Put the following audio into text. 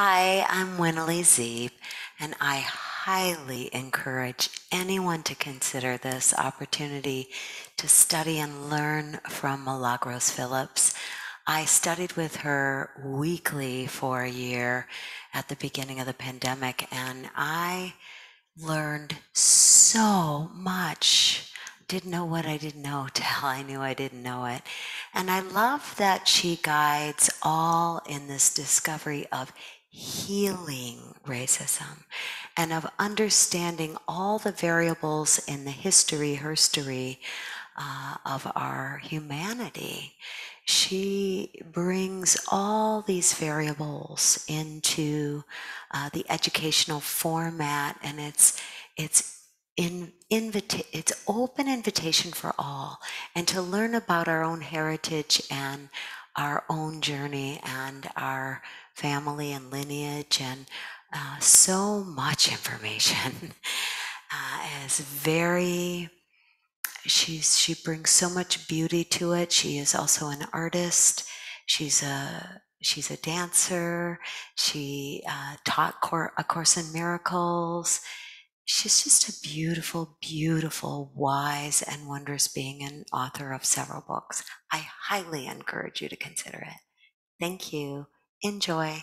Hi, I'm Winalee Zeeb, and I highly encourage anyone to consider this opportunity to study and learn from Milagros Phillips. I studied with her weekly for a year at the beginning of the pandemic, and I learned so much. Didn't know what I didn't know till I knew I didn't know it. And I love that she guides all in this discovery of healing racism and of understanding all the variables in the history, herstory uh, of our humanity. She brings all these variables into uh, the educational format, and it's it's in invita- it's open invitation for all, and to learn about our own heritage and our own journey and our family and lineage and uh, so much information. Uh, is very she's she brings so much beauty to it. She is also an artist. She's a she's a dancer. She uh, taught cor- a course in miracles she's just a beautiful beautiful wise and wondrous being and author of several books. I highly encourage you to consider it. Thank you. Enjoy